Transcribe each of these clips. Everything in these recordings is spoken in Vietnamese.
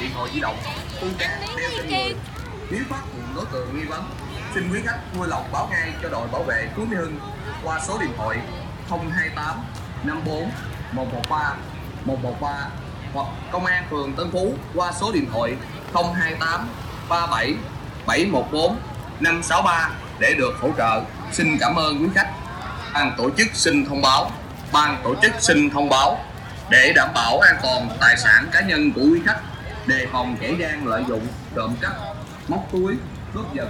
điện thoại di động, tư trang đeo trên người. Nếu phát hiện đối tượng nghi vấn, xin quý khách vui lòng báo ngay cho đội bảo vệ Phú Mỹ Hưng qua số điện thoại 028 54 113 113 hoặc công an phường Tân Phú qua số điện thoại 028 37 714 563 để được hỗ trợ. Xin cảm ơn quý khách. Ban tổ chức xin thông báo, ban tổ chức xin thông báo để đảm bảo an toàn tài sản cá nhân của quý khách, đề phòng kẻ gian lợi dụng trộm cắp, móc túi, cướp giật.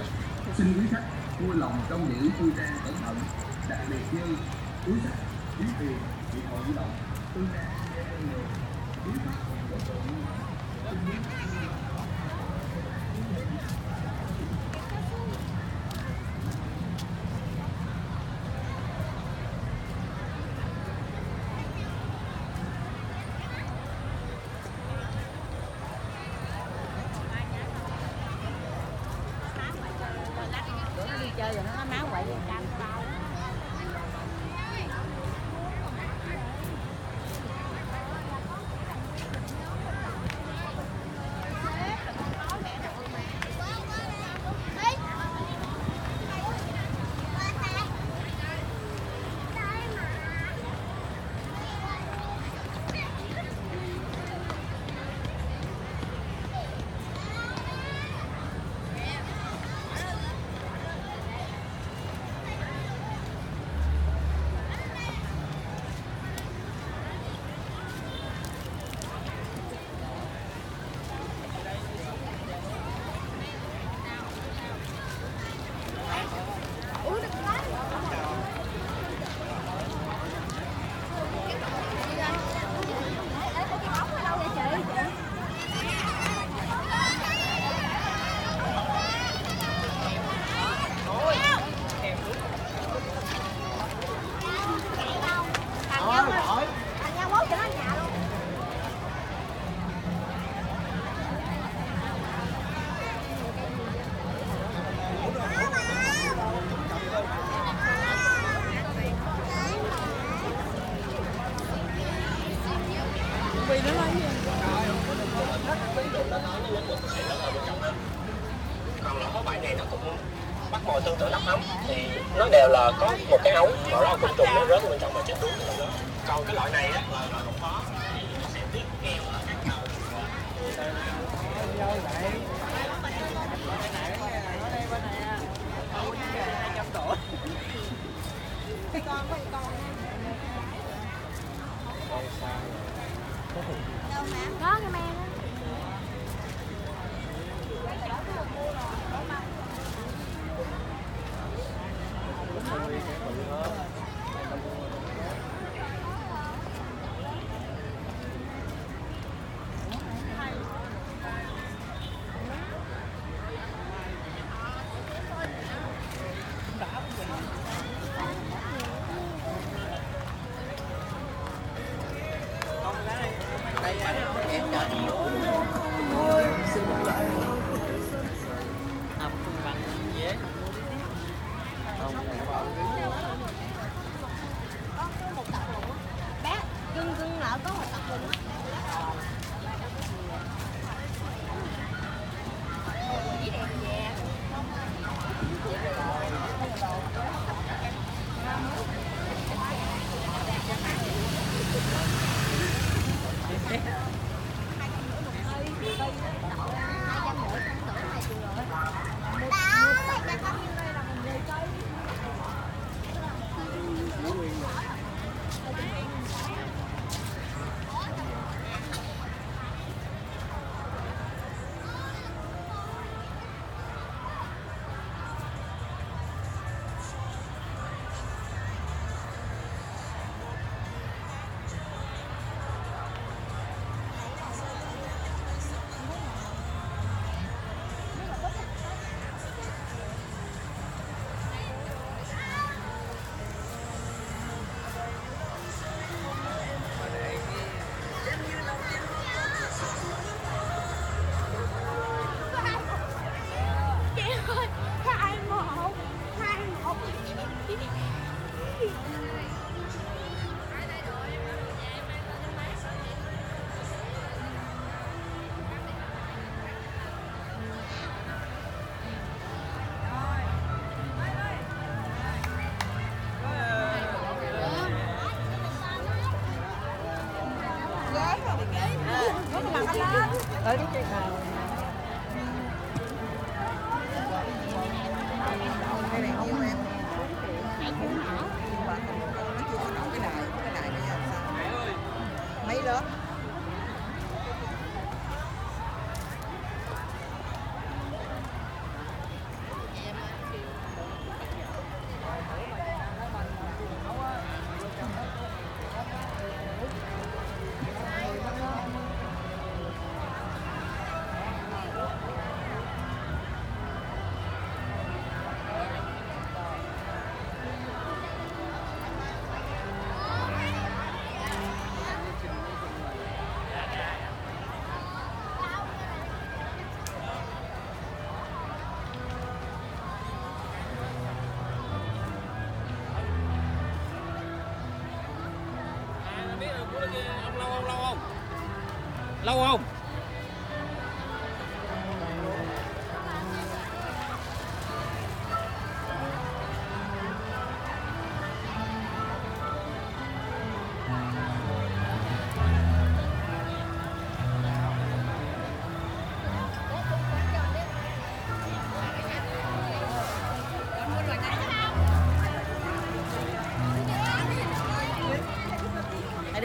Xin quý khách vui lòng trong những tư trang cẩn thận, đặc biệt như túi sách, ví tiền, điện thoại di động, tư trang người, quý khách chơi rồi nó máu quậy cam bao mồi tương tự nắp ấm thì nó đều là có một cái ống mà nó côn trùng, nó rớt bên trong và chết đuối trong đó còn cái loại này á là loại không có thì nó sẽ tiết keo là các đầu Có cái me đó. Cái này nhiêu em? Nó chưa có nổi cái này cái này bây giờ sao? Mấy lớp? Ông lâu ông lâu không? Lâu không?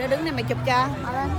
Đứng đây mày chụp cho. Mau.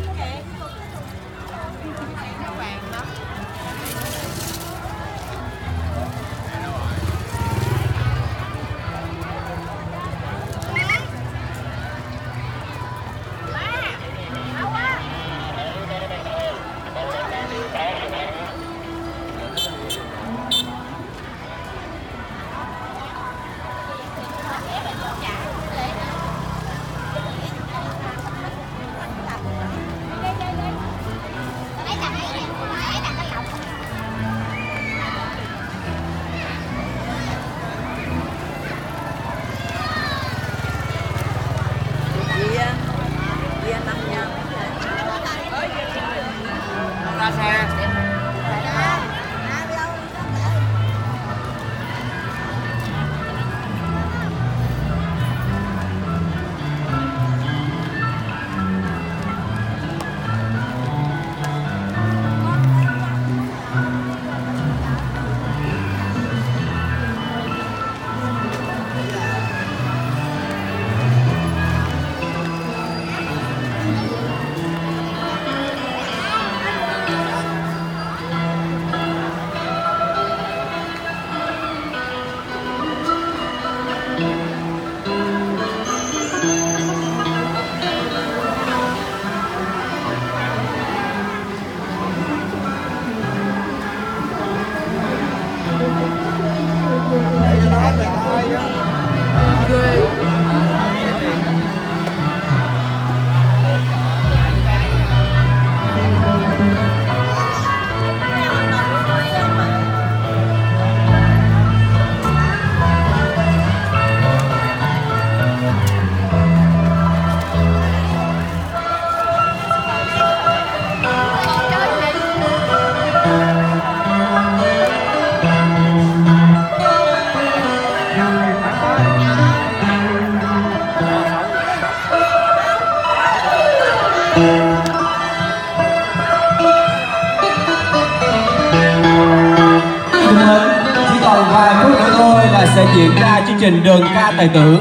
Còn vài phút nữa thôi là sẽ diễn ra chương trình đường ca tài tử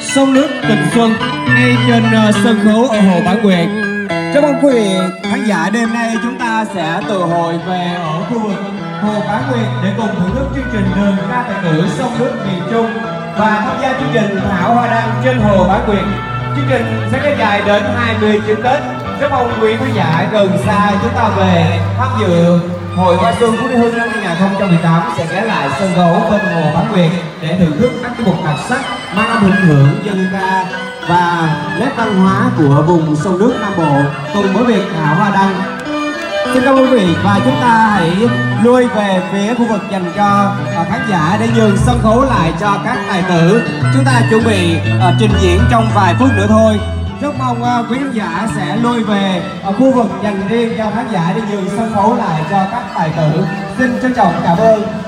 Sông nước tình xuân ngay trên ờ, sân khấu ở Hồ Bản Quyền. Chào mừng quý vị khán giả đêm nay chúng ta sẽ từ hội về ở khu vực Hồ Bản quyền để cùng thưởng thức chương trình đường ca tài tử sông nước miền Trung và tham gia chương trình Thảo Hoa Đăng trên Hồ Bản quyền. Chương trình sẽ kéo dài đến 20 Tết. Rất mong quý khán giả gần xa chúng ta về tham dự Hội Hoa Xuân Phú Mỹ Hưng năm 2018 sẽ ghé lại sân khấu bên Hồ Bán Nguyệt để thưởng thức các tiết mục đặc sắc mang âm hưởng hưởng dân ca và nét văn hóa của vùng sông nước Nam Bộ cùng với việc thả hoa đăng. Xin cảm ơn quý vị và chúng ta hãy lui về phía khu vực dành cho à, khán giả để nhường sân khấu lại cho các tài tử. Chúng ta chuẩn bị à, trình diễn trong vài phút nữa thôi. Rất mong uh, quý khán giả sẽ lui về ở khu vực dành riêng cho khán giả để nhường sân khấu lại cho các tài tử. Xin trân trọng cảm ơn